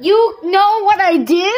You know what I did?